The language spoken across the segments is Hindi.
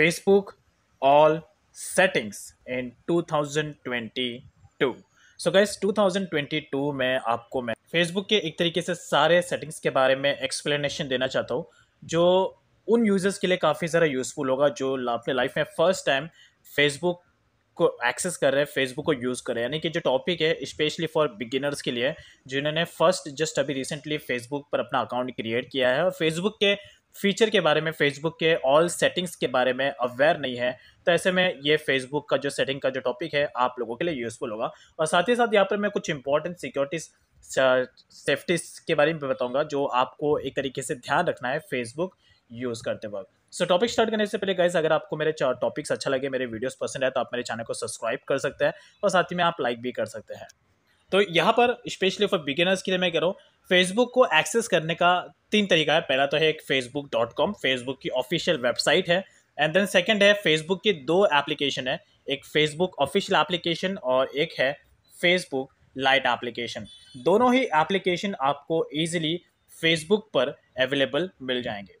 Facebook, all settings in 2022 so guys 2022 में आपको मैं फेसबुक के एक तरीके से सारे सेटिंग्स के बारे में एक्सप्लेनेशन देना चाहता हूँ, जो उन यूज़र्स के लिए काफ़ी ज़्यादा यूज़फुल होगा, जो अपने लाइफ में फ़र्स्ट टाइम फेसबुक को एक्सेस कर रहे हैं फेसबुक को यूज़ कर रहे हैं। यानी कि जो टॉपिक है स्पेशली फॉर बिगिनर्स के लिए, जिन्होंने फ़र्स्ट जस्ट अभी रिसेंटली फेसबुक पर अपना अकाउंट क्रिएट किया है। और फेसबुक के फीचर के बारे में फेसबुक के ऑल सेटिंग्स के बारे में अवेयर नहीं है तो ऐसे में ये फेसबुक का जो सेटिंग का जो टॉपिक है, आप लोगों के लिए यूज़फुल होगा। और साथ ही साथ यहाँ पर मैं कुछ इंपॉर्टेंट सिक्योरिटीज सेफ्टीज के बारे में बताऊँगा, जो आपको एक तरीके से ध्यान रखना है फेसबुक यूज़ करते वक्त। सो टॉपिक स्टार्ट करने से पहले गाइज़ अगर आपको मेरे टॉपिक्स अच्छा लगे, मेरे वीडियोस पसंद है तो आप मेरे चैनल को सब्सक्राइब कर सकते हैं, और साथ ही में आप लाइक भी कर सकते हैं। तो यहाँ पर स्पेशली फॉर बिगिनर्स के लिए मैं कह रहा हूँ फेसबुक को एक्सेस करने का तीन तरीका है। पहला तो है एक फेसबुक डॉट कॉम फेसबुक की ऑफिशियल वेबसाइट है। एंड देन सेकेंड है फेसबुक की दो एप्लीकेशन है। एक फेसबुक ऑफिशियल एप्लीकेशन और एक है फेसबुक लाइट एप्लीकेशन दोनों ही एप्लीकेशन आपको ईजिली फेसबुक पर अवेलेबल मिल जाएँगे।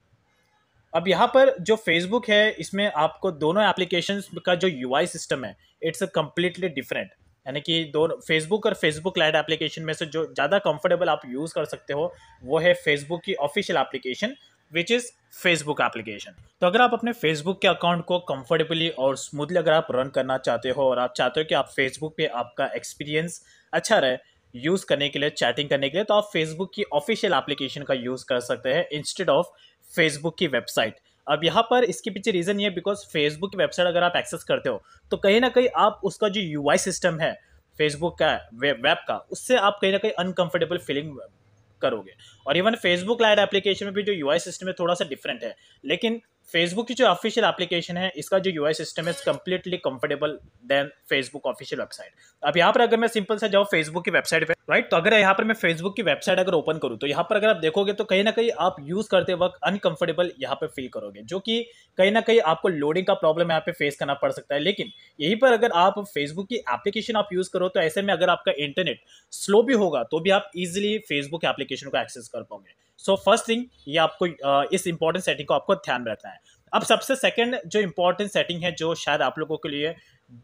अब यहाँ पर जो फेसबुक है, इसमें आपको दोनों एप्लीकेशन का जो यूआई सिस्टम है इट्स अ कम्प्लीटली डिफरेंट यानी कि दोनों फेसबुक और फेसबुक लाइट एप्लीकेशन में से जो ज़्यादा कंफर्टेबल आप यूज़ कर सकते हो, वो है फेसबुक की official application which is Facebook application तो अगर आप अपने फेसबुक के अकाउंट को कंफर्टेबली और स्मूथली अगर आप रन करना चाहते हो और आप चाहते हो कि आप फेसबुक पे आपका एक्सपीरियंस अच्छा रहे यूज़ करने के लिए चैटिंग करने के लिए तो आप फेसबुक की ऑफिशियल एप्लीकेशन का यूज़ कर सकते हैं इंस्टेड ऑफ़ फेसबुक की वेबसाइट अब यहाँ पर इसके पीछे रीज़न ये बिकॉज़ फेसबुक की वेबसाइट अगर आप एक्सेस करते हो तो कहीं ना कहीं आप उसका जो यूआई सिस्टम है फेसबुक का वेब वेब का, उससे आप कहीं ना कहीं अनकंफर्टेबल फीलिंग करोगे। और इवन फेसबुक लाइट एप्लीकेशन में भी जो यूआई सिस्टम है, थोड़ा सा डिफरेंट है। लेकिन फेसबुक की जो ऑफिशियल एप्लीकेशन है, इसका जो यू सिस्टम है completely comfortable then Facebook official website अब यहाँ पर अगर मैं सिंपल से जाऊँ फेसबुक की वेबसाइट पे राइट तो अगर यहाँ पर मैं फेसबुक की वेबसाइट अगर ओपन करूँ तो यहाँ पर अगर आप देखोगे तो कहीं ना कहीं आप यूज़ करते वक्त अनकंफर्टेबल यहाँ पे फील करोगे, जो कि कहीं ना कहीं आपको लोडिंग का प्रॉब्लम यहाँ पे फेस करना पड़ सकता है। लेकिन यहीं पर अगर आप फेसबुक की एप्लीकेशन आप यूज़ करो तो ऐसे में अगर आपका इंटरनेट स्लो भी होगा तो भी आप इजिली फेसबुक एप्लीकेशन को एक्सेस कर पाओगे। सो फ़र्स्ट थिंग ये आपको इस इंपॉर्टेंट सेटिंग को आपको ध्यान में रखना है। अब सबसे सेकंड जो इंपॉर्टेंट सेटिंग है, जो शायद आप लोगों के लिए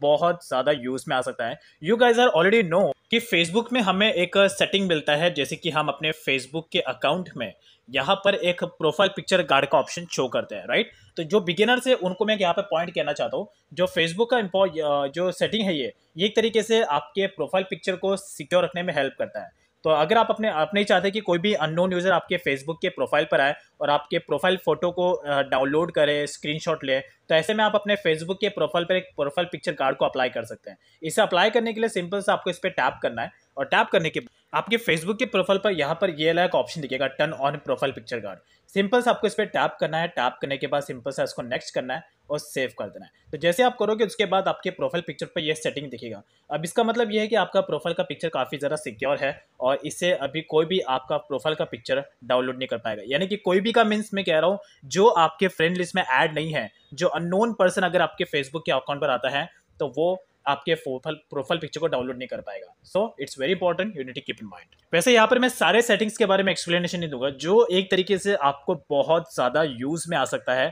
बहुत ज़्यादा यूज़ में आ सकता है you guys are already know कि फेसबुक में हमें एक सेटिंग मिलता है, जैसे कि हम अपने फेसबुक के अकाउंट में यहाँ पर एक प्रोफ़ाइल पिक्चर गार्ड का ऑप्शन शो करते हैं राइट तो जो बिगिनर्स है उनको मैं यहाँ पे पॉइंट कहना चाहता हूँ, जो फेसबुक का जो सेटिंग है ये ये एक तरीके से आपके प्रोफ़ाइल पिक्चर को सिक्योर रखने में हेल्प करता है। तो अगर आप अपने, आप नहीं चाहते कि कोई भी अननोन यूज़र आपके फेसबुक के प्रोफ़ाइल पर आए और आपके प्रोफ़ाइल फ़ोटो को डाउनलोड करे स्क्रीनशॉट ले तो ऐसे में आप अपने फेसबुक के प्रोफ़ाइल पर एक प्रोफ़ाइल पिक्चर कार्ड को अप्लाई कर सकते हैं। इसे अप्लाई करने के लिए सिंपल से आपको इस पर टैप करना है और टैप करने के, आपके फेसबुक के प्रोफ़ाइल पर यहाँ पर ये लाइक ऑप्शन दिखेगा turn on profile picture card simple से आपको इस पर टैप करना है टैप करने के बाद सिंपल से इसको नेक्स्ट करना है। और सेव कर देना है। तो जैसे आप करोगे, उसके बाद आपके प्रोफ़ाइल पिक्चर पर यह सेटिंग दिखेगा। अब इसका मतलब यह है कि आपका प्रोफ़ाइल का पिक्चर काफ़ी ज़्यादा सिक्योर है और इससे अभी कोई भी आपका प्रोफ़ाइल का पिक्चर डाउनलोड नहीं कर पाएगा। यानी कि कोई भी का मीन्स मैं कह रहा हूँ, जो आपके फ्रेंड लिस्ट में ऐड नहीं है, जो अननोन पर्सन अगर आपके फेसबुक के अकाउंट पर आता है तो वो आपके प्रोफ़ाइल प्रोफ़ाइल पिक्चर को डाउनलोड नहीं कर पाएगा। So it's very important unity keep in mind वैसे यहाँ पर मैं सारे सेटिंग्स के बारे में एक्सप्लेनेशन नहीं दूँगा। जो एक तरीके से आपको बहुत ज़्यादा यूज़ में आ सकता है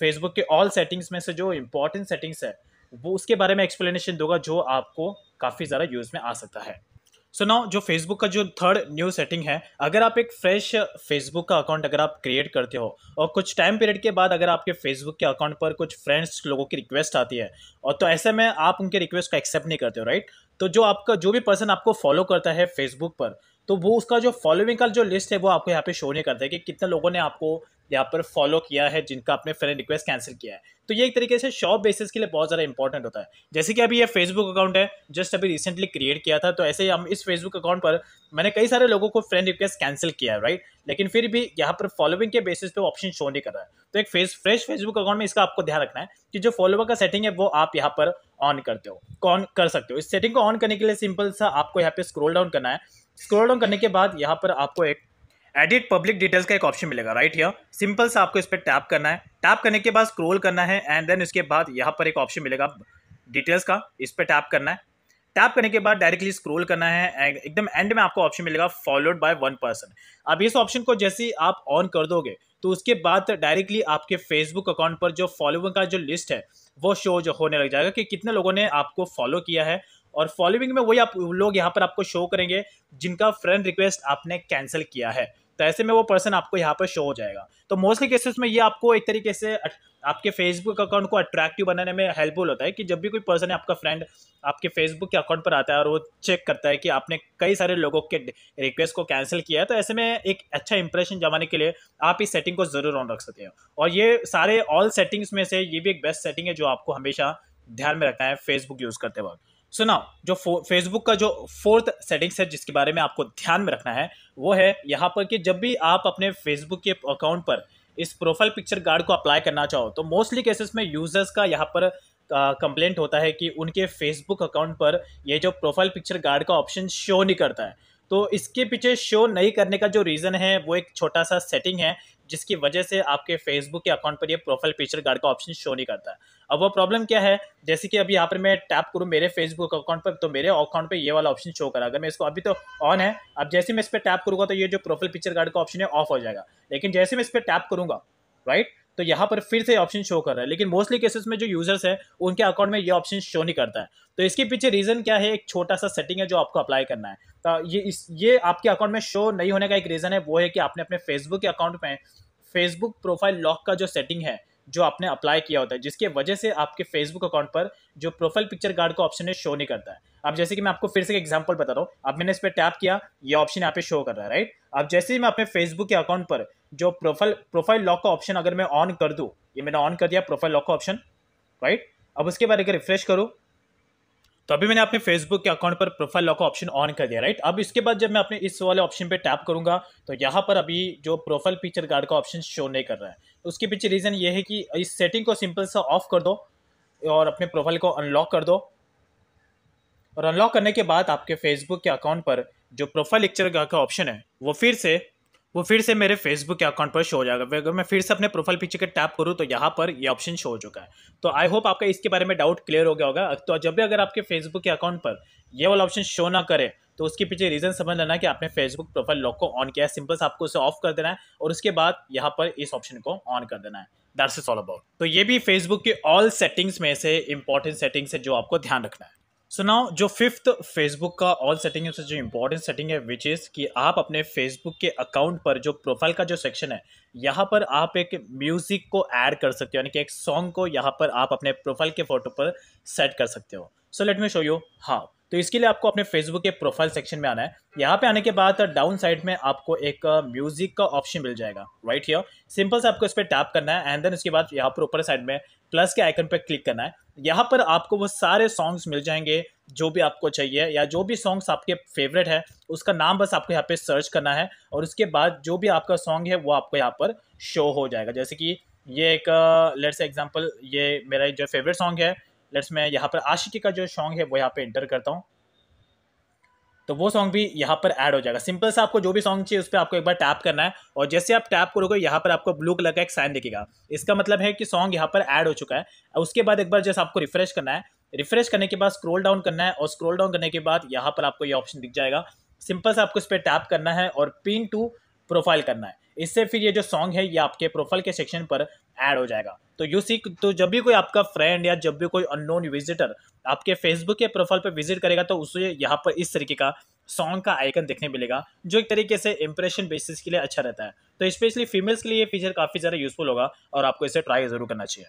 फेसबुक के ऑल सेटिंग्स में से जो इंपॉर्टेंट सेटिंग्स है, वो उसके बारे में एक्सप्लेनेशन दूँगा जो आपको काफ़ी ज़्यादा यूज़ में आ सकता है। सो so नाउ जो फेसबुक का जो थर्ड न्यू सेटिंग है, अगर आप एक फ्रेश फेसबुक का अकाउंट अगर आप क्रिएट करते हो, और कुछ टाइम पीरियड के बाद अगर आपके फेसबुक के अकाउंट पर कुछ फ्रेंड्स लोगों की रिक्वेस्ट आती है, और तो ऐसे में आप उनके रिक्वेस्ट को एक्सेप्ट नहीं करते हो राइट तो जो आपका, जो भी पर्सन आपको फॉलो करता है फेसबुक पर तो वो उसका जो फॉलोइंग का जो लिस्ट है, वो आपको यहाँ पे शो नहीं करता है कि कितने लोगों ने आपको यहाँ पर फॉलो किया है, जिनका आपने फ्रेंड रिक्वेस्ट कैंसिल किया है। तो ये एक तरीके से शॉप बेसिस के लिए बहुत ज़्यादा इंपॉर्टेंट होता है। जैसे कि अभी ये फेसबुक अकाउंट है जस्ट अभी रिसेंटली क्रिएट किया था तो ऐसे ही हम इस फेसबुक अकाउंट पर मैंने कई सारे लोगों को फ्रेंड रिक्वेस्ट कैंसिल किया है राइट लेकिन फिर भी यहाँ पर फॉलोइंग के बेसिस पे ऑप्शन शो नहीं कर रहा है। तो एक फेस फ्रेश फेसबुक अकाउंट में इसका आपको ध्यान रखना है कि जो फॉलोवर का सेटिंग है, वो आप यहाँ पर ऑन करते हो कौन कर सकते हो। इस सेटिंग को ऑन करने के लिए सिंपल सा आपको यहाँ पे स्क्रोल डाउन करना है। स्क्रोल डाउन करने के बाद यहाँ पर आपको एक एडिट पब्लिक डिटेल्स का एक ऑप्शन मिलेगा राइट हियर सिंपल से आपको इस पर टैप करना है। टैप करने के बाद स्क्रोल करना है एंड देन उसके बाद यहाँ पर एक ऑप्शन मिलेगा डिटेल्स का, इस पर टैप करना है। टैप करने के बाद डायरेक्टली स्क्रॉल करना है एकदम एंड में आपको ऑप्शन मिलेगा फॉलोड बाय वन पर्सन अब इस ऑप्शन को जैसे आप ऑन कर दोगे तो उसके बाद डायरेक्टली आपके फेसबुक अकाउंट पर जो फॉलोइंग का जो लिस्ट है, वो शो जो होने लग जाएगा कि कितने लोगों ने आपको फॉलो किया है। और फॉलोइंग में वही आप लोग यहाँ पर आपको शो करेंगे, जिनका फ्रेंड रिक्वेस्ट आपने कैंसिल किया है। तो ऐसे में वो पर्सन आपको यहाँ पर शो हो जाएगा। तो मोस्टली केसेस में ये आपको एक तरीके से आपके फेसबुक अकाउंट को अट्रैक्टिव बनाने में हेल्पफुल होता है कि जब भी कोई पर्सन है, आपका फ्रेंड आपके फेसबुक के अकाउंट पर आता है और वो चेक करता है कि आपने कई सारे लोगों के रिक्वेस्ट को कैंसिल किया है तो ऐसे में एक अच्छा इंप्रेशन जमाने के लिए आप इस सेटिंग को ज़रूर ऑन रख सकते हो। और ये सारे ऑल सेटिंग्स में से ये भी एक बेस्ट सेटिंग है जो आपको हमेशा ध्यान में रखना है फेसबुक यूज़ करते वक्त। सो नाउ जो फेसबुक का जो फोर्थ सेटिंग्स है, जिसके बारे में आपको ध्यान में रखना है, वो है यहाँ पर कि जब भी आप अपने फेसबुक के अकाउंट पर इस प्रोफ़ाइल पिक्चर गार्ड को अप्लाई करना चाहो तो मोस्टली केसेस में यूज़र्स का यहाँ पर कंप्लेंट होता है कि उनके फेसबुक अकाउंट पर ये जो प्रोफ़ाइल पिक्चर गार्ड का ऑप्शन शो नहीं करता है। तो इसके पीछे शो नहीं करने का जो रीज़न है, वो एक छोटा सा सेटिंग है जिसकी वजह से आपके फेसबुक के अकाउंट पर ये प्रोफ़ाइल पिक्चर गार्ड का ऑप्शन शो नहीं करता है। अब वो प्रॉब्लम क्या है? जैसे कि अभी यहाँ पर मैं टैप करूँ मेरे फेसबुक अकाउंट पर तो मेरे अकाउंट पर ये वाला ऑप्शन शो करा। अगर मैं इसको अभी तो ऑन है, अब जैसे मैं इस पर टैप करूँगा तो ये जो प्रोफ़ाइल पिक्चर गार्ड का ऑप्शन है ऑफ़ हो जाएगा। लेकिन जैसे मैं इस पर टैप करूँगा राइट तो यहाँ पर फिर से ऑप्शन शो कर रहा है। लेकिन मोस्टली केसेस में जो यूज़र्स है, उनके अकाउंट में ये ऑप्शन शो नहीं करता है। तो इसके पीछे रीज़न क्या है? एक छोटा सा सेटिंग है जो आपको अप्लाई करना है। तो ये इस, ये आपके अकाउंट में शो नहीं होने का एक रीज़न है, वो है कि आपने अपने फेसबुक के अकाउंट में फेसबुक प्रोफ़ाइल लॉक का जो सेटिंग है, जो आपने अप्लाई किया होता है, जिसके वजह से आपके फेसबुक अकाउंट पर जो प्रोफ़ाइल पिक्चर गार्ड का ऑप्शन है शो नहीं करता है। अब जैसे कि मैं आपको फिर से एक एग्जांपल बता रहा हूँ। अब मैंने इस पर टैप किया, ये ऑप्शन यहाँ पे शो कर रहा है राइट अब जैसे ही मैं अपने फेसबुक के अकाउंट पर जो प्रोफ़ाइल प्रोफ़ाइल लॉक का ऑप्शन अगर मैं ऑन कर दूँ, ये मैंने ऑन कर दिया प्रोफ़ाइल लॉक का ऑप्शन राइट अब उसके बाद अगर रिफ्रेश करूँ। तो अभी मैंने अपने फेसबुक के अकाउंट पर प्रोफ़ाइल लॉक का ऑप्शन ऑन कर दिया राइट अब इसके बाद जब मैं अपने इस वाले ऑप्शन पे टैप करूँगा तो यहाँ पर अभी जो प्रोफ़ाइल पिक्चर गार्ड का ऑप्शन शो नहीं कर रहा है। उसके पीछे रीज़न ये है कि इस सेटिंग को सिंपल सा ऑफ़ कर दो और अपने प्रोफ़ाइल को अनलॉक कर दो। और अनलॉक करने के बाद आपके फेसबुक के अकाउंट पर जो प्रोफ़ाइल पिक्चर गार्ड का ऑप्शन है, वो फिर से वो फिर से मेरे फेसबुक के अकाउंट पर शो हो जाएगा। अगर मैं फिर से अपने प्रोफ़ाइल पिक्चर के टैप करूँ तो यहाँ पर ये ऑप्शन शो हो चुका है। तो आई होप आपका इसके बारे में डाउट क्लियर हो गया होगा। तो जब भी अगर आपके फेसबुक के अकाउंट पर ये वाला ऑप्शन शो ना करे तो उसके पीछे रीज़न समझ लेना कि आपने फेसबुक प्रोफ़ाइल लॉक को ऑन किया है। सिंपल से आपको उसे ऑफ़ कर देना है और उसके बाद यहाँ पर इस ऑप्शन को ऑन कर देना है। दैट्स ऑल अबाउट तो ये भी फेसबुक के ऑल सेटिंग्स में से इंपॉर्टेंट सेटिंग्स है जो आपको ध्यान रखना है। सो नाउ जो फिफ्थ फेसबुक का ऑल सेटिंग है, उससे जो इम्पोर्टेंट सेटिंग है विच इज़ कि आप अपने फेसबुक के अकाउंट पर जो प्रोफ़ाइल का जो सेक्शन है, यहाँ पर आप एक म्यूज़िक को ऐड कर सकते हो, यानी कि एक सॉन्ग को यहाँ पर आप अपने प्रोफ़ाइल के फ़ोटो पर सेट कर सकते हो। So let me show you how तो इसके लिए आपको अपने फेसबुक के प्रोफ़ाइल सेक्शन में आना है। यहाँ पे आने के बाद डाउन साइड में आपको एक म्यूज़िक का ऑप्शन मिल जाएगा। राइट हियर सिंपल से आपको इस पर टैप करना है एंड देन उसके बाद यहाँ पर ऊपर साइड में प्लस के आइकन पर क्लिक करना है। यहाँ पर आपको वो सारे सॉन्ग्स मिल जाएँगे, जो भी आपको चाहिए, या जो भी सॉन्ग्स आपके फेवरेट है, उसका नाम बस आपको यहाँ पे सर्च करना है, और उसके बाद जो भी आपका सॉन्ग है, वो आपको यहाँ पर शो हो जाएगा। जैसे कि ये एक लेट्स एग्जांपल ये मेरा जो फेवरेट सॉन्ग है लेट्स मैं यहाँ पर आशिकी का जो सॉन्ग है, वो यहाँ पे इंटर करता हूँ। तो वो सॉन्ग भी यहाँ पर ऐड हो जाएगा। सिंपल से आपको जो भी सॉन्ग चाहिए उस पर आपको एक बार टैप करना है और जैसे आप टैप करोगे, यहाँ पर आपको ब्लू कलर का एक साइन दिखेगा। इसका मतलब है कि सॉन्ग यहाँ पर ऐड हो चुका है। और उसके बाद एक बार जैसे आपको रिफ्रेश करना है रिफ्रेश करने के बाद स्क्रोल डाउन करना है और स्क्रोल डाउन करने के बाद यहाँ पर आपको ये ऑप्शन दिख जाएगा। सिंपल से आपको इस पर टैप करना है और पिन टू प्रोफ़ाइल करना है। इससे फिर ये जो सॉन्ग है, ये आपके प्रोफ़ाइल के सेक्शन पर ऐड हो जाएगा। तो यू सी तो जब भी कोई आपका फ्रेंड या जब भी कोई अननोन विजिटर आपके फेसबुक के प्रोफ़ाइल पर विज़िट करेगा तो उसे यहाँ पर इस तरीके का सॉन्ग का आइकन देखने मिलेगा, जो एक तरीके से इंप्रेशन बेसिस के लिए अच्छा रहता है। तो स्पेशली फीमेल्स के लिए ये फीचर काफ़ी ज़्यादा यूजफुल होगा और आपको इसे ट्राई ज़रूर करना चाहिए।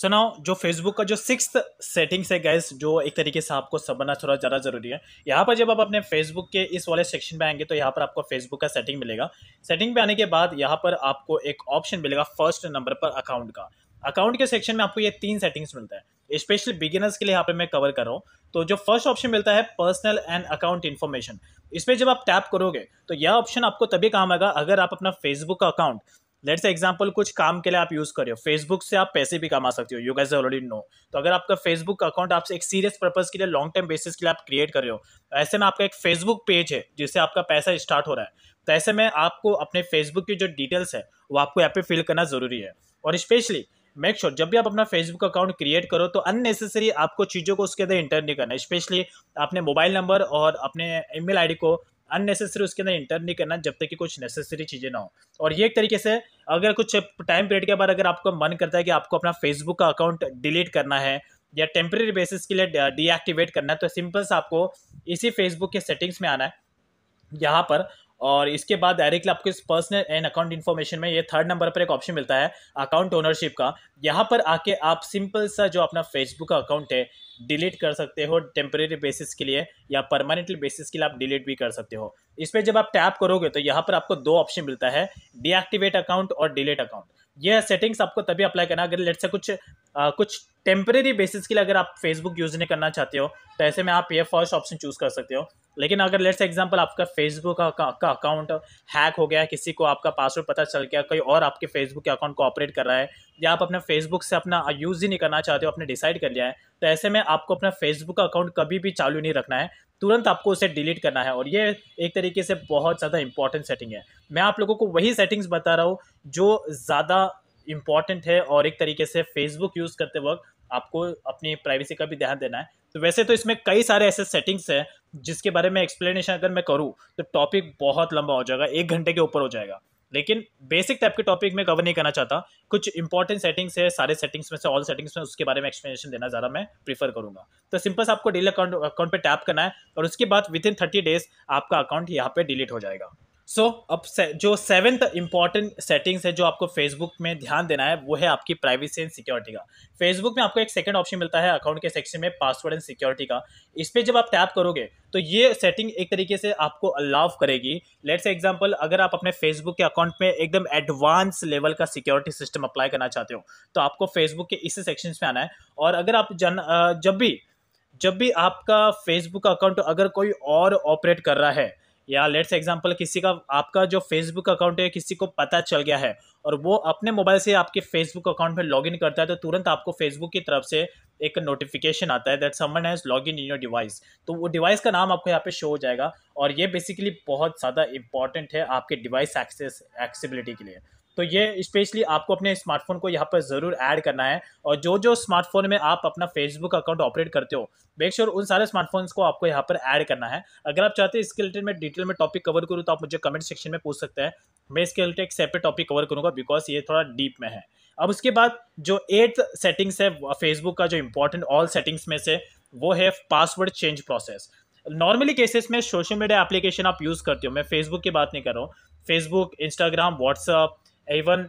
सो so नाउ जो फेसबुक का जो सिक्स सेटिंग्स है गैस जो एक तरीके से आपको समझना थोड़ा ज़्यादा ज़रूरी है, यहाँ पर जब आप अपने फेसबुक के इस वाले सेक्शन में आएँगे तो यहाँ पर आपको फेसबुक का सेटिंग मिलेगा। सेटिंग पे आने के बाद यहाँ पर आपको एक ऑप्शन मिलेगा फ़र्स्ट नंबर पर अकाउंट का। अकाउंट के सेक्शन में आपको ये तीन सेटिंग्स मिलता है। स्पेशली बिगिनर्स के लिए यहाँ पर मैं कवर कर रहा हूँ। तो जो फ़र्स्ट ऑप्शन मिलता है पर्सनल एंड अकाउंट इन्फॉर्मेशन इस पर जब आप टैप करोगे तो यह ऑप्शन आपको तभी काम आएगा, अगर आप अपना फेसबुक का अकाउंट लेट्स एग्ज़ाम्पल कुछ काम के लिए आप यूज़ कर रहे हो। फेसबुक से आप पैसे भी कमा सकते हो यू गैस ऑलरेडी नो तो अगर आपका फेसबुक अकाउंट आपसे एक सीरियस पर्पज के लिए लॉन्ग टर्म बेसिस के लिए आप क्रिएट कर रहे हो, ऐसे में आपका एक फेसबुक पेज है, जिससे आपका पैसा स्टार्ट हो रहा है। तो ऐसे में आपको अपने फेसबुक की जो डिटेल्स है, वो आपको यहाँ पे फिल करना ज़रूरी है। और स्पेशली मेक श्योर जब भी आप अपना फेसबुक अकाउंट क्रिएट करो तो अननेसेसरी आपको चीज़ों को उसके अंदर इंटर नहीं करना स्पेशली अपने मोबाइल नंबर और अपने ईमेल आईडी को अननेसेसरी उसके अंदर इंटर नहीं करना जब तक कि कुछ नेसेसरी चीज़ें ना हो। और ये एक तरीके से अगर कुछ टाइम पीरियड के बाद अगर आपको मन करता है कि आपको अपना फेसबुक का अकाउंट डिलीट करना है या टेम्प्रेरी बेसिस के लिए डीएक्टिवेट करना है तो सिंपल से आपको इसी फेसबुक के सेटिंग्स में आना है। यहाँ पर और इसके बाद डायरेक्टली आपको इस पर्सनल एंड अकाउंट इन्फॉर्मेशन में ये थर्ड नंबर पर एक ऑप्शन मिलता है अकाउंट ओनरशिप का। यहाँ पर आके आप सिंपल सा जो अपना फेसबुक का अकाउंट है डिलीट कर सकते हो टेम्प्रेरी बेसिस के लिए या परमानेंटली बेसिस के लिए आप डिलीट भी कर सकते हो। इस पर जब आप टैप करोगे तो यहाँ पर आपको दो ऑप्शन मिलता है डीएक्टिवेट अकाउंट और डिलीट अकाउंट यह सेटिंग्स आपको तभी अप्लाई करना अगर लेट से कुछ आ, कुछ टेम्परेरी बेसिस के लिए अगर आप फेसबुक यूज़ नहीं करना चाहते हो तो ऐसे में आप ये फ़र्स्ट ऑप्शन चूज़ कर सकते हो। लेकिन अगर लेट्स एग्जांपल आपका फेसबुक का, का, का अकाउंट हैक हो गया किसी को आपका पासवर्ड पता चल गया कोई और आपके फेसबुक के अकाउंट को ऑपरेट कर रहा है या आप अपने फेसबुक से अपना यूज़ ही नहीं करना चाहते हो आपने डिसाइड कर लिया है तो ऐसे में आपको अपना फेसबुक का अकाउंट कभी भी चालू नहीं रखना है। तुरंत आपको उसे डिलीट करना है और ये एक तरीके से बहुत ज़्यादा इंपॉर्टेंट सेटिंग है। मैं आप लोगों को वही सेटिंग्स बता रहा हूँ जो ज़्यादा इंपॉर्टेंट है और एक तरीके से फेसबुक यूज़ करते वक्त आपको अपनी प्राइवेसी का भी ध्यान देना है। तो वैसे तो इसमें कई सारे ऐसे सेटिंग्स हैं जिसके बारे में एक्सप्लेनेशन अगर मैं करूँ तो टॉपिक बहुत लंबा हो जाएगा, एक घंटे के ऊपर हो जाएगा। लेकिन बेसिक टाइप के टॉपिक में कवर नहीं करना चाहता। कुछ इंपॉर्टेंट सेटिंग्स है, सारे सेटिंग्स में से ऑल सेटिंग्स में, उसके बारे में एक्सप्लेनेशन देना ज़्यादा मैं प्रीफर करूँगा। तो सिंपल से आपको डील अकाउंट अकाउंट पे टैप करना है और उसके बाद विद इन थर्टी डेज़ आपका अकाउंट यहाँ पे डिलीट हो जाएगा। सो so, अब से, जो सेवेंथ इंपॉर्टेंट सेटिंग्स है जो आपको फेसबुक में ध्यान देना है वो है आपकी प्राइवेसी एंड सिक्योरिटी का। फेसबुक में आपको एक सेकंड ऑप्शन मिलता है अकाउंट के सेक्शन में पासवर्ड एंड सिक्योरिटी का। इस पर जब आप टैप करोगे तो ये सेटिंग एक तरीके से आपको अलाव करेगी। लेट्स एग्ज़ाम्पल अगर आप अपने फेसबुक के अकाउंट में एकदम एडवांस लेवल का सिक्योरिटी सिस्टम अप्लाई करना चाहते हो तो आपको फेसबुक के इस सेक्शन में आना है। और अगर आप जन जब भी जब भी आपका फेसबुक अकाउंट अगर कोई और ऑपरेट कर रहा है या लेट्स एग्जांपल किसी का, आपका जो फेसबुक अकाउंट है, किसी को पता चल गया है और वो अपने मोबाइल से आपके फेसबुक अकाउंट में लॉगिन करता है तो तुरंत आपको फेसबुक की तरफ़ से एक नोटिफिकेशन आता है that someone has log in in your device तो वो डिवाइस का नाम आपको यहाँ पे शो हो जाएगा और ये बेसिकली बहुत ज़्यादा इंपॉर्टेंट है आपके डिवाइस एक्सेस एक्सेबिलिटी के लिए। तो ये स्पेशली आपको अपने स्मार्टफ़ोन को यहाँ पर ज़रूर ऐड करना है और जो जो स्मार्टफ़ोन में आप अपना फेसबुक अकाउंट ऑपरेट करते हो मेक श्योर उन सारे स्मार्टफोन्स को आपको यहाँ पर ऐड करना है। अगर आप चाहते हैं इसके रिलेटेड में डिटेल में टॉपिक कवर करूँ तो आप मुझे कमेंट सेक्शन में पूछ सकते हैं। मैं इसके रिलेटेड एक सेपरेट टॉपिक कवर करूँगा बिकॉज़ ये थोड़ा डीप में है। अब उसके बाद जो एट्थ सेटिंग्स है फेसबुक का जो इंपॉर्टेंट ऑल सेटिंग्स में से, वो है password change process normally cases में सोशल मीडिया एप्लीकेशन आप यूज़ करते हो, मैं फेसबुक की बात नहीं कर रहा हूँ। Facebook Instagram WhatsApp even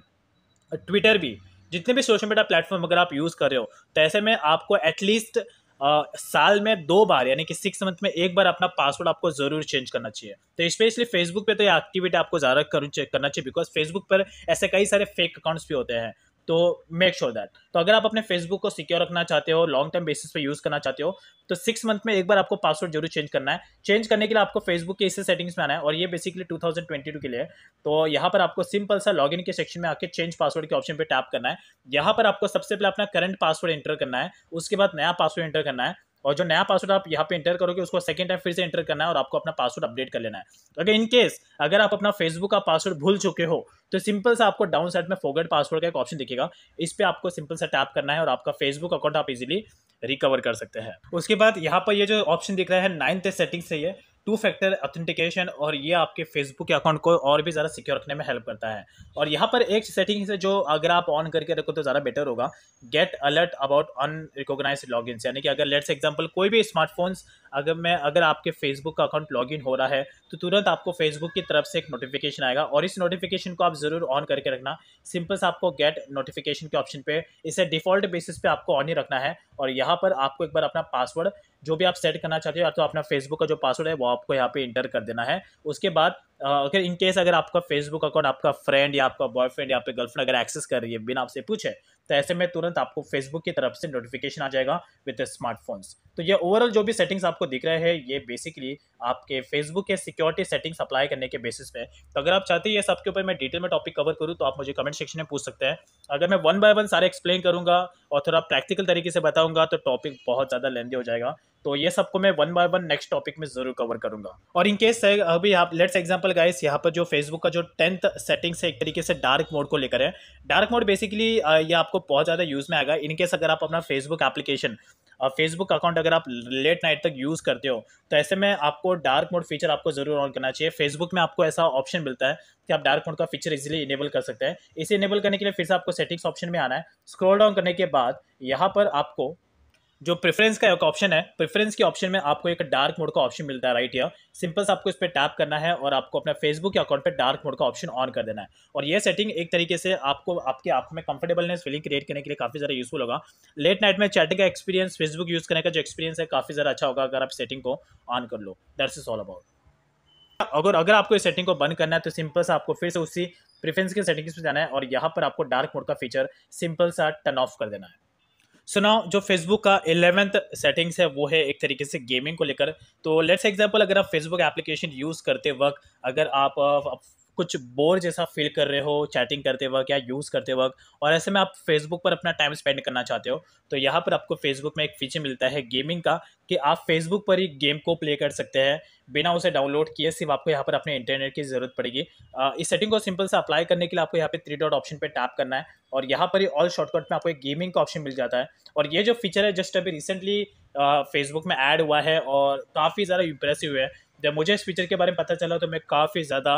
Twitter भी, जितने भी सोशल मीडिया प्लेटफॉर्म अगर आप यूज़ कर रहे हो तो ऐसे में आपको एटलीस्ट साल में दो बार, यानी कि सिक्स मंथ में एक बार अपना पासवर्ड आपको ज़रूर चेंज करना चाहिए। तो स्पेशली फेसबुक पे तो ये एक्टिविटी आपको ज़्यादा करना चाहिए बिकॉज़ फेसबुक पर ऐसे कई सारे फेक अकाउंट्स भी होते हैं। तो मेक श्योर दैट तो अगर आप अपने फेसबुक को सिक्योर रखना चाहते हो लॉन्ग टर्म बेसिस पे यूज़ करना चाहते हो तो सिक्स मंथ में एक बार आपको पासवर्ड ज़रूर चेंज करना है। चेंज करने के लिए आपको फेसबुक के इसे सेटिंग्स में आना है और ये बेसिकली 2022 के लिए तो यहाँ पर आपको सिंपल सा लॉगिन के सेक्शन में आके चेंज पासवर्ड के ऑप्शन पर टैप करना है। यहाँ पर आपको सबसे पहले अपना करंट पासवर्ड एंटर करना है। उसके बाद नया पासवर्ड एंटर करना है। और जो नया पासवर्ड आप यहाँ पे इंटर करोगे, उसको सेकंड टाइम फिर से इंटर करना है और आपको अपना पासवर्ड अपडेट कर लेना है। अगर इन केस अगर आप अपना फेसबुक का पासवर्ड भूल चुके हो तो सिंपल सा आपको डाउन साइड में फोगेट पासवर्ड का एक ऑप्शन दिखेगा। इस पर आपको सिंपल सा टैप करना है और आपका फेसबुक अकाउंट आप इजिली रिकवर कर सकते हैं। उसके बाद यहाँ पर ये जो ऑप्शन दिख रहा है नाइन्थ सेटिंग से ये। टू फैक्टर ऑथेंटिकेशन और ये आपके फेसबुक के अकाउंट को और भी ज़्यादा सिक्योर रखने में हेल्प करता है। और यहाँ पर एक सेटिंग है जो अगर आप ऑन करके रखो तो ज़्यादा बेटर होगा। Get alert about unrecognize log यानी कि अगर लेट्स एग्ज़ाम्पल कोई भी स्मार्टफोन्स अगर मैं, अगर आपके फेसबुक का अकाउंट लॉगिन हो रहा है तो तुरंत आपको फेसबुक की तरफ़ से एक नोटिफिकेशन आएगा और इस नोटिफिकेशन को आप ज़रूर ऑन करके रखना। सिंपल से आपको गेट नोटिफिकेशन के ऑप्शन पे, इसे डिफ़ॉल्ट बेसिस पे आपको ऑन ही रखना है और यहाँ पर आपको एक बार अपना पासवर्ड जो भी आप सेट करना चाहते हो, या तो अपना फेसबुक का जो पासवर्ड है, वो आपको यहाँ पे इंटर कर देना है। उसके बाद अगर इन केस अगर आपका फेसबुक अकाउंट आपका फ्रेंड या आपका बॉयफ्रेंड या आपके गर्लफ्रेंड अगर एक्सेस कर रही है, बिना आपसे पूछे तो ऐसे में तुरंत आपको फेसबुक की तरफ़ से नोटिफिकेशन आ जाएगा विद स्मार्टफोन्स तो ये ओवरऑल जो भी सेटिंग्स आपको दिख रहे हैं, ये बेसिकली आपके फेसबुक के सिक्योरिटी सेटिंग्स अप्लाई करने के बेसिस पे तो अगर आप चाहते हैं ये सबके ऊपर मैं डिटेल में टॉपिक कवर करूँ तो आप मुझे कमेंट सेक्शन में पूछ सकते हैं। अगर मैं वन बाय वन सारे एक्सप्लेन करूँगा और थोड़ा प्रैक्टिकल तरीके से बताऊँगा तो टॉपिक बहुत ज़्यादा लेंदी हो जाएगा। तो ये सबको मैं one by one next topic में ज़रूर कवर करूँगा। और इन केस अभी आप लेट्स एग्जांपल गाइस यहाँ पर जो फेसबुक का जो टेंथ सेटिंग्स है, एक तरीके से डार्क मोड को लेकर है। डार्क मोड बेसिकली ये आपको बहुत ज़्यादा यूज़ में आएगा। इन केस अगर आप अपना फेसबुक एप्लीकेशन फेसबुक अकाउंट अगर आप लेट नाइट तक यूज़ करते हो तो ऐसे में आपको डार्क मोड फीचर आपको ज़रूर ऑन करना चाहिए। फेसबुक में आपको ऐसा ऑप्शन मिलता है कि आप डार्क मोड का फीचर इजीली इनेबल कर सकते हैं। इसे इनेबल करने के लिए फिर से आपको सेटिंग्स ऑप्शन में आना है। स्क्रॉल डाउन करने के बाद यहाँ पर आपको जो प्रेफरेंस का एक ऑप्शन है प्रेफरेंस के ऑप्शन में आपको एक डार्क मोड का ऑप्शन मिलता है राइट या सिंपल से आपको इस पर टैप करना है और आपको अपना फेसबुक के अकाउंट पे डार्क मोड का ऑप्शन ऑन कर देना है. और ये सेटिंग एक तरीके से आपको, आपकी आँखों में कंफर्टेबलनेस फीलिंग क्रिएट करने के लिए काफ़ी ज़्यादा यूजफुल होगा. लेट नाइट में चैटिंग का एक्सपीरियंस फेसबुक यूज़ करने का जो एक्सपीरियंस है काफ़ी ज़्यादा अच्छा होगा अगर आप सेटिंग को ऑन कर लो. दैट्स इज़ ऑल अबाउट अगर अगर आपको इस सेटिंग को बंद करना है तो सिंपल सा आपको फिर से उसी प्रेफरेंस के सेटिंग्स में जाना है और यहाँ पर आपको डार्क मोड का फीचर सिंपल सा टर्न ऑफ़ कर देना है. सो so नाउ जो फेसबुक का इलेवेंथ सेटिंग्स है, वो है एक तरीके से गेमिंग को लेकर। तो लेट्स एग्जांपल अगर आप फेसबुक एप्लीकेशन यूज़ करते वक्त, अगर आप कुछ बोर जैसा फील कर रहे हो चैटिंग करते वक्त या यूज़ करते वक्त, और ऐसे में आप फेसबुक पर अपना टाइम स्पेंड करना चाहते हो तो यहाँ पर आपको फेसबुक में एक फीचर मिलता है गेमिंग का, कि आप फेसबुक पर ही गेम को प्ले कर सकते हैं, बिना उसे डाउनलोड किए, सिर्फ़ आपको यहाँ पर अपने इंटरनेट की ज़रूरत पड़ेगी। इस सेटिंग को सिंपल से अप्लाई करने के लिए आपको यहाँ पे थ्री डॉट ऑप्शन पे टैप करना है, और यहाँ पर ही ऑल शॉर्टकट में आपको एक गेमिंग का ऑप्शन मिल जाता है। और ये जो फीचर है जस्ट अभी रिसेंटली फेसबुक में ऐड हुआ है, और काफ़ी ज़्यादा इंप्रेसिव है। जब मुझे इस फीचर के बारे में पता चला तो मैं काफ़ी ज़्यादा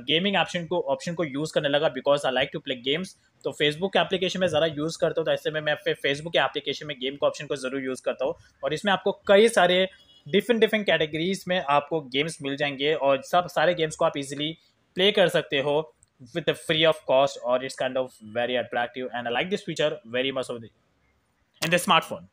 गेमिंग ऑप्शन को ऑप्शन को यूज़ करने लगा because I like to play games तो फेसबुक के एप्लीकेशन में ज़रा यूज़ करता हूँ तो ऐसे में मैं फेसबुक के एप्लीकेशन में गेम का ऑप्शन को ज़रूर यूज़ करता हूँ। और इसमें आपको कई सारे डिफरेंट डिफरेंट कैटेगरीज में आपको गेम्स मिल जाएँगे और सब सारे गेम्स को आप इजीली प्ले कर सकते हो विद फ्री ऑफ़ कॉस्ट और it's kind of very attractive and I like this feature very much of the in the smartphone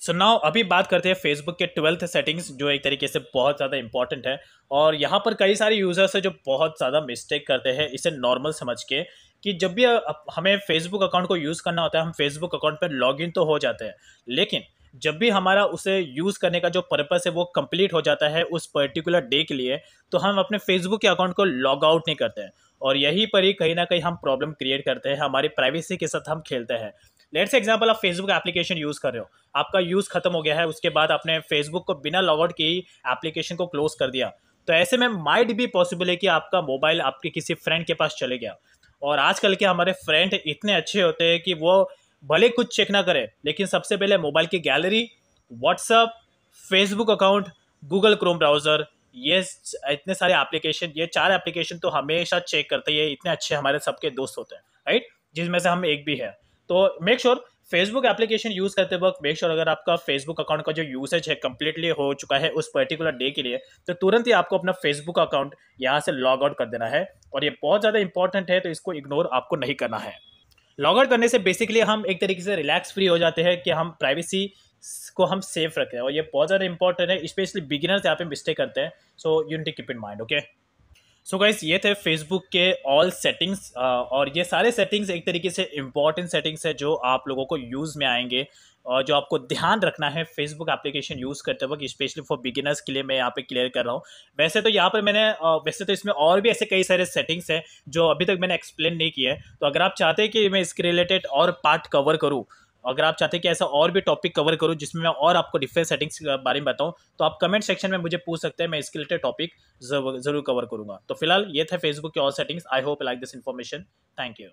so so now अभी बात करते हैं फेसबुक के ट्वेल्थ सेटिंग्स जो एक तरीके से बहुत ज़्यादा इंपॉर्टेंट है। और यहाँ पर कई सारे यूज़र्स हैं जो बहुत ज़्यादा मिस्टेक करते हैं, इसे नॉर्मल समझ के, कि जब भी हमें फेसबुक अकाउंट को यूज़ करना होता है, हम फेसबुक अकाउंट पर लॉग तो हो जाते हैं। लेकिन जब भी हमारा उसे यूज़ करने का जो पर्पज़ है, वो कंप्लीट हो जाता है उस पर्टिकुलर डे के लिए तो हम अपने फेसबुक के अकाउंट को लॉग आउट नहीं करते हैं। और यहीं पर ही कहीं ना कहीं हम प्रॉब्लम क्रिएट करते हैं, हमारी प्राइवेसी के साथ हम खेलते हैं। लेट से एग्ज़ाम्पल आप फेसबुक एप्लीकेशन यूज़ कर रहे हो। आपका यूज़ खत्म हो गया है, उसके बाद आपने फेसबुक को बिना लॉग आउट की एप्लीकेशन को क्लोज कर दिया। तो ऐसे में माइट भी पॉसिबल है कि आपका मोबाइल आपके किसी फ्रेंड के पास चले गया। और आजकल के हमारे फ्रेंड इतने अच्छे होते हैं कि वो भले कुछ चेक ना करें, लेकिन सबसे पहले मोबाइल की gallery WhatsApp Facebook account Google Chrome browser ये इतने सारे एप्लीकेशन ये चार एप्लीकेशन तो हमेशा चेक करते हैं। इतने अच्छे हमारे सबके दोस्त होते हैं राइट जिसमें से हम एक भी है। तो make sure Facebook application use करते वक्त मेक श्योर अगर आपका फेसबुक अकाउंट का जो यूसेज है कंप्लीटली हो चुका है उस पर्टिकुलर डे के लिए तो तुरंत ही आपको अपना फेसबुक अकाउंट यहाँ से लॉग आउट कर देना है। और ये बहुत ज़्यादा इंपॉर्टेंट है तो इसको इग्नोर आपको नहीं करना है। लॉग आउट करने से बेसिकली हम एक तरीके से रिलैक्स फ्री हो जाते हैं कि हम प्राइवेसी को हम सेफ़ रखें। और ये बहुत ज़्यादा इंपॉर्टेंट है स्पेशली बिगिनर्स यहाँ पे मिस्टेक करते हैं। So you to keep in mind okay so guys ये थे फेसबुक के ऑल सेटिंग्स और ये सारे सेटिंग्स एक तरीके से इंपॉर्टेंट सेटिंग्स है जो आप लोगों को यूज़ में आएँगे, और जो आपको ध्यान रखना है फेसबुक एप्लीकेशन यूज़ करते वक्त स्पेशली फॉर बिगिनर्स के लिए मैं यहाँ पे क्लियर कर रहा हूँ। वैसे तो यहाँ पर मैंने वैसे तो इसमें और भी ऐसे कई सारे सेटिंग्स हैं जो अभी तक मैंने एक्सप्लेन नहीं किए तो अगर आप चाहते हैं कि मैं इसके रिलेटेड और पार्ट कवर करूँ अगर आप चाहते हैं कि ऐसा और भी टॉपिक कवर करूँ जिसमें मैं और आपको डिफरेंट सेटिंग्स के बारे में बताऊँ तो आप कमेंट सेक्शन में मुझे पूछ सकते हैं, मैं इसके रिलेटेड टॉपिक ज़रूर कवर करूँगा। तो फ़िलहाल ये थे फेसबुक की और settings I hope like this information thank you